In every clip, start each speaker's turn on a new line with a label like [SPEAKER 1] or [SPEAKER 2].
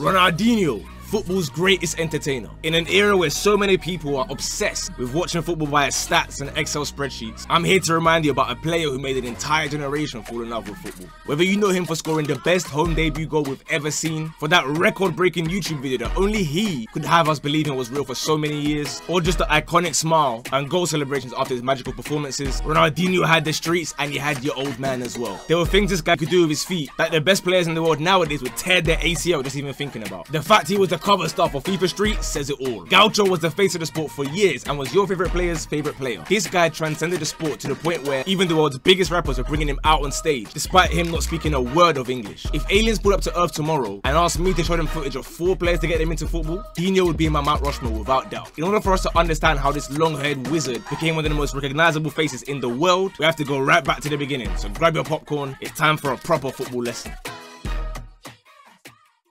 [SPEAKER 1] Ronaldinho football's greatest entertainer. In an era where so many people are obsessed with watching football via stats and Excel spreadsheets, I'm here to remind you about a player who made an entire generation fall in love with football. Whether you know him for scoring the best home debut goal we've ever seen, for that record-breaking YouTube video that only he could have us believing was real for so many years, or just the iconic smile and goal celebrations after his magical performances, Ronaldinho had the streets and he had your old man as well. There were things this guy could do with his feet that the best players in the world nowadays would tear their ACL just even thinking about. The fact he was the cover star for FIFA Street says it all. Gaucho was the face of the sport for years and was your favorite player's favorite player. This guy transcended the sport to the point where even the world's biggest rappers were bringing him out on stage, despite him not speaking a word of English. If aliens pulled up to Earth tomorrow and asked me to show them footage of four players to get them into football, Dinho would be in my Mount Rushmore without doubt. In order for us to understand how this long-haired wizard became one of the most recognizable faces in the world, we have to go right back to the beginning. So grab your popcorn, it's time for a proper football lesson.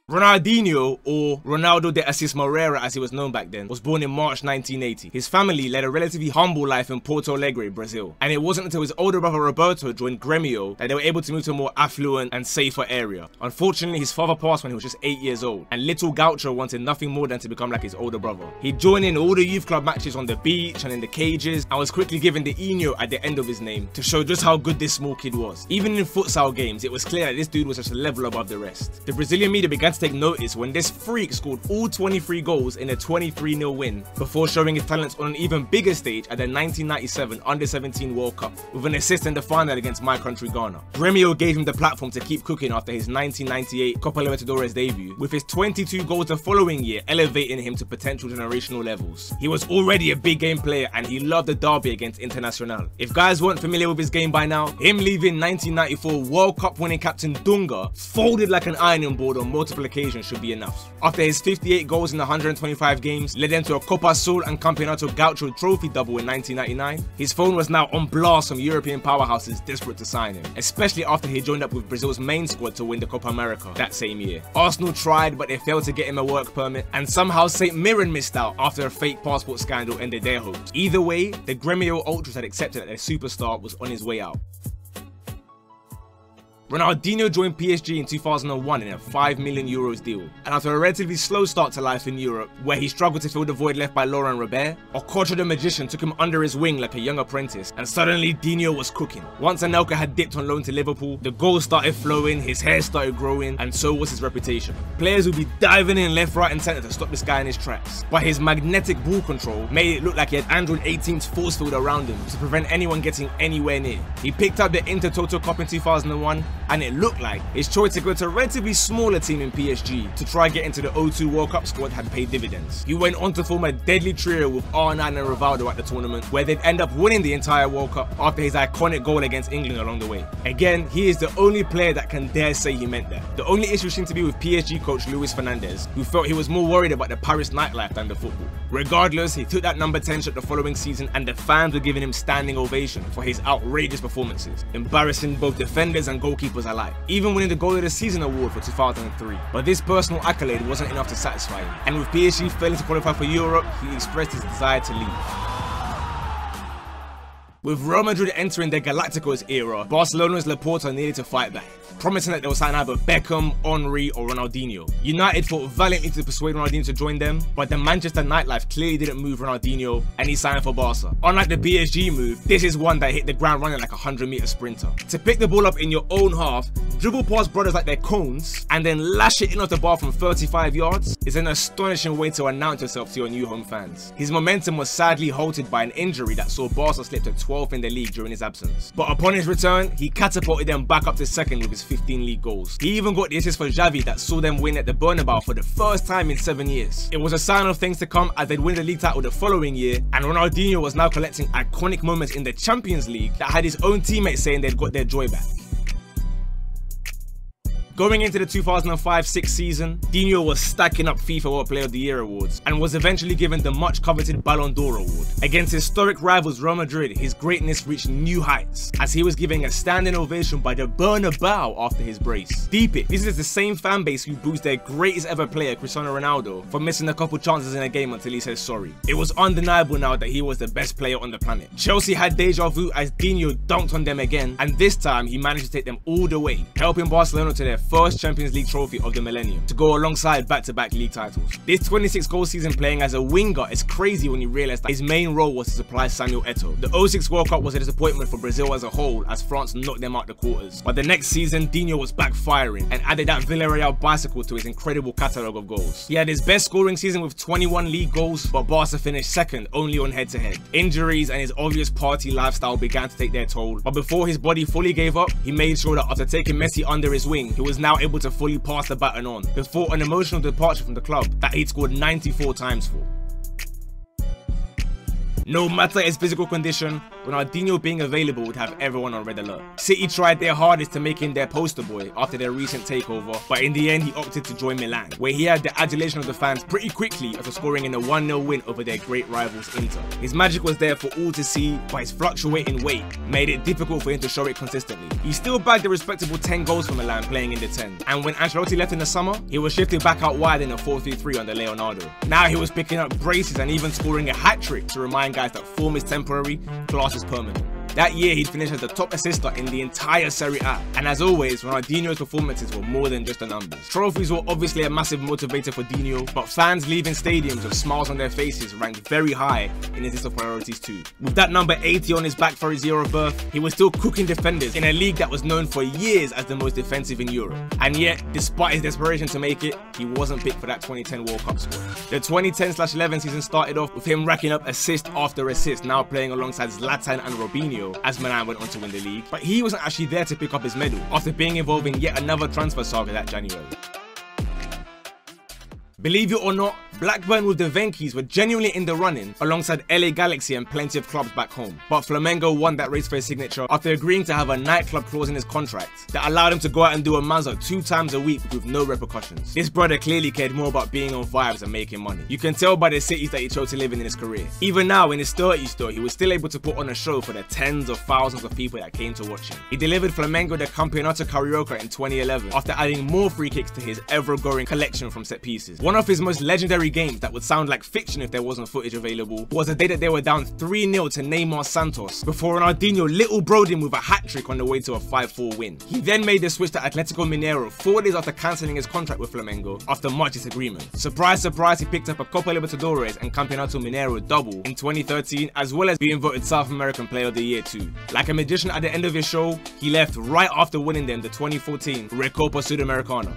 [SPEAKER 1] Ronaldinho, or Ronaldo de Assis Moreira as he was known back then, was born in March 1980. His family led a relatively humble life in Porto Alegre, Brazil, and it wasn't until his older brother Roberto joined Gremio that they were able to move to a more affluent and safer area. Unfortunately, his father passed when he was just 8 years old, and little Gaucho wanted nothing more than to become like his older brother. He joined in all the youth club matches on the beach and in the cages, and was quickly given the inho at the end of his name to show just how good this small kid was. Even in futsal games, it was clear that this dude was just a level above the rest. The Brazilian media began to take notice when this freak scored all 23 goals in a 23-0 win before showing his talents on an even bigger stage at the 1997 Under-17 World Cup with an assist in the final against my country Ghana. Gremio gave him the platform to keep cooking after his 1998 Copa Libertadores debut, with his 22 goals the following year elevating him to potential generational levels. He was already a big game player and he loved the derby against Internacional. If guys weren't familiar with his game by now, him leaving 1994 World Cup winning captain Dunga folded like an ironing board on multiple occasions should be enough. After his 58 goals in 125 games led them to a Copa Sul and Campeonato Gaucho trophy double in 1999, his phone was now on blast from European powerhouses desperate to sign him, especially after he joined up with Brazil's main squad to win the Copa America that same year. Arsenal tried but they failed to get him a work permit, and somehow St. Mirren missed out after a fake passport scandal ended their hopes. Either way, the Gremio Ultras had accepted that their superstar was on his way out. Ronaldinho joined PSG in 2001 in a 5 million euros deal, and after a relatively slow start to life in Europe, where he struggled to fill the void left by Laurent Robert, Okocha the Magician took him under his wing like a young apprentice, and suddenly Dinho was cooking. Once Anelka had dipped on loan to Liverpool, the goals started flowing, his hair started growing, and so was his reputation. Players would be diving in left, right and centre to stop this guy in his tracks, but his magnetic ball control made it look like he had Android 18's force field around him to prevent anyone getting anywhere near. He picked up the Intertoto Cup in 2001, and it looked like his choice to go to a relatively smaller team in PSG to try get into the O2 World Cup squad had paid dividends. He went on to form a deadly trio with R9 and Rivaldo at the tournament, where they'd end up winning the entire World Cup after his iconic goal against England along the way. Again, he is the only player that can dare say he meant that. The only issue seemed to be with PSG coach Luis Fernandez, who felt he was more worried about the Paris nightlife than the football. Regardless, he took that number 10 shot the following season and the fans were giving him standing ovation for his outrageous performances, embarrassing both defenders and goalkeepers was alive, even winning the Goal of the Season award for 2003. But this personal accolade wasn't enough to satisfy him, and with PSG failing to qualify for Europe, he expressed his desire to leave. With Real Madrid entering their Galacticos era, Barcelona's Laporta needed to fight back promising that they will sign either Beckham, Henry, or Ronaldinho. United fought valiantly to persuade Ronaldinho to join them, but the Manchester nightlife clearly didn't move Ronaldinho, and he signed for Barca. Unlike the PSG move, this is one that hit the ground running like a 100 meter sprinter. To pick the ball up in your own half, dribble past brothers like they're cones, and then lash it in off the bar from 35 yards is an astonishing way to announce yourself to your new home fans. His momentum was sadly halted by an injury that saw Barca slip to 12th in the league during his absence. But upon his return, he catapulted them back up to second with his 15 league goals. He even got the assist for Xavi that saw them win at the Bernabeu for the first time in 7 years. It was a sign of things to come as they'd win the league title the following year and Ronaldinho was now collecting iconic moments in the Champions League that had his own teammates saying they'd got their joy back. Going into the 2005-6 season, Dinho was stacking up FIFA World Player of the Year awards and was eventually given the much coveted Ballon d'Or award. Against historic rivals Real Madrid, his greatness reached new heights as he was giving a standing ovation by the Bernabeu after his brace. Deep it, this is the same fan base who boos their greatest ever player Cristiano Ronaldo for missing a couple chances in a game until he says sorry. It was undeniable now that he was the best player on the planet. Chelsea had deja vu as Dinho dunked on them again and this time he managed to take them all the way, helping Barcelona to their first Champions League trophy of the millennium, to go alongside back-to-back -back league titles. This 26 goal season playing as a winger is crazy when you realise that his main role was to supply Samuel Eto'o. The 06 World Cup was a disappointment for Brazil as a whole as France knocked them out the quarters. But the next season, Dinho was backfiring and added that Villarreal bicycle to his incredible catalogue of goals. He had his best scoring season with 21 league goals, but Barca finished second only on head-to-head. -head. Injuries and his obvious party lifestyle began to take their toll, but before his body fully gave up, he made sure that after taking Messi under his wing, he was now able to fully pass the baton on, before an emotional departure from the club that he'd scored 94 times for. No matter his physical condition, Ronaldinho being available would have everyone on red alert. City tried their hardest to make him their poster boy after their recent takeover, but in the end he opted to join Milan, where he had the adulation of the fans pretty quickly after scoring in a 1-0 win over their great rivals Inter. His magic was there for all to see, but his fluctuating weight made it difficult for him to show it consistently. He still bagged a respectable 10 goals for Milan playing in the 10, and when Ancelotti left in the summer, he was shifted back out wide in a 4-3-3 under Leonardo. Now he was picking up braces and even scoring a hat-trick to remind guys that form is temporary, class is permanent. That year, he'd finished as the top assister in the entire Serie A. And as always, Ronaldinho's performances were more than just the numbers. Trophies were obviously a massive motivator for Dinho, but fans leaving stadiums with smiles on their faces ranked very high in his list of priorities too. With that number 80 on his back for his year of birth, he was still cooking defenders in a league that was known for years as the most defensive in Europe. And yet, despite his desperation to make it, he wasn't picked for that 2010 World Cup squad. The 2010-11 season started off with him racking up assist after assist, now playing alongside Zlatan and Robinho as Milan went on to win the league, but he wasn't actually there to pick up his medal after being involved in yet another transfer saga that January. Believe it or not, Blackburn with the Venky's were genuinely in the running alongside LA Galaxy and plenty of clubs back home. But Flamengo won that race for his signature after agreeing to have a nightclub clause in his contract that allowed him to go out and do a manza two times a week with no repercussions. This brother clearly cared more about being on vibes and making money. You can tell by the cities that he chose to live in in his career. Even now in his 30s though, he was still able to put on a show for the tens of thousands of people that came to watch him. He delivered Flamengo the Campeonato Carioca in 2011 after adding more free kicks to his ever-growing collection from set pieces. One of his most legendary games that would sound like fiction if there wasn't footage available, was the day that they were down 3-0 to Neymar Santos, before Ronaldinho little broed him with a hat-trick on the way to a 5-4 win. He then made the switch to Atletico Mineiro four days after cancelling his contract with Flamengo after much disagreement. Surprise, surprise, he picked up a Copa Libertadores and Campeonato Mineiro double in 2013, as well as being voted South American Player of the Year too. Like a magician at the end of his show, he left right after winning them the 2014 Recopa Sudamericana.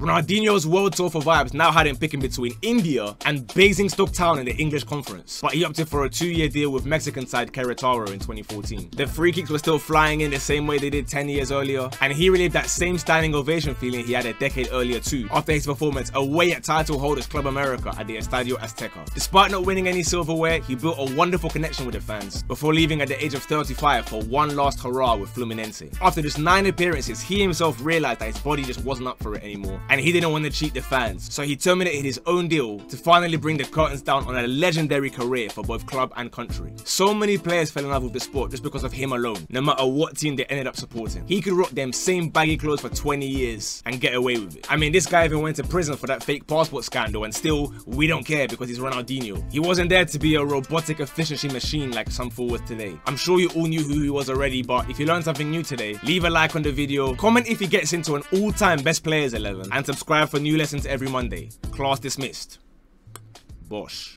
[SPEAKER 1] Ronaldinho's world tour for vibes now had him picking between India and Basingstoke Town in the English Conference, but he opted for a two-year deal with Mexican side Querétaro in 2014. The free kicks were still flying in the same way they did 10 years earlier, and he relived that same standing ovation feeling he had a decade earlier too, after his performance away at title holders Club America at the Estadio Azteca. Despite not winning any silverware, he built a wonderful connection with the fans, before leaving at the age of 35 for one last hurrah with Fluminense. After just 9 appearances, he himself realized that his body just wasn't up for it anymore, and he didn't want to cheat the fans, so he terminated his own deal to finally bring the curtains down on a legendary career for both club and country. So many players fell in love with the sport just because of him alone, no matter what team they ended up supporting. He could rock them same baggy clothes for 20 years and get away with it. I mean, this guy even went to prison for that fake passport scandal and still, we don't care because he's Ronaldinho. He wasn't there to be a robotic efficiency machine like some forwards today. I'm sure you all knew who he was already, but if you learned something new today, leave a like on the video, comment if he gets into an all-time best players 11, and subscribe for new lessons every Monday. Class dismissed. Bosh.